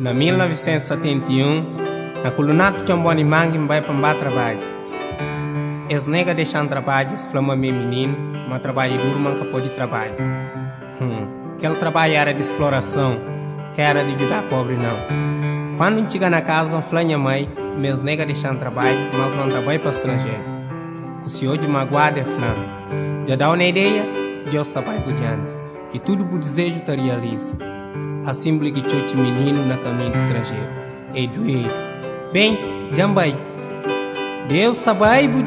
na 1971, na colunato que um bom mangue vai para trabalho. Es nega deixam trabalho, es flama meu menino, mas trabalho duro, manca pode trabalho. Hum, aquele trabalho era de exploração, que era de ajudar pobre não. Quando chega na casa, flanha mãe, meus nega deixam trabalho, mas não trabalho para estrangeiro. O senhor de magoada é flan. Já dá uma ideia, Deus vai por diante. Que tudo o desejo te realiza. Que chote menino na caminho estrangeiro. Ei doido. Bem, jambai. Deus está vai por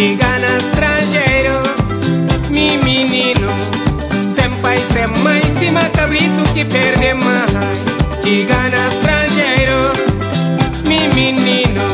diante. Chegana estrangeiro, mi menino Sem pai, sem mãe, cima cabrito que perde mais Chegana estrangeiro, mi menino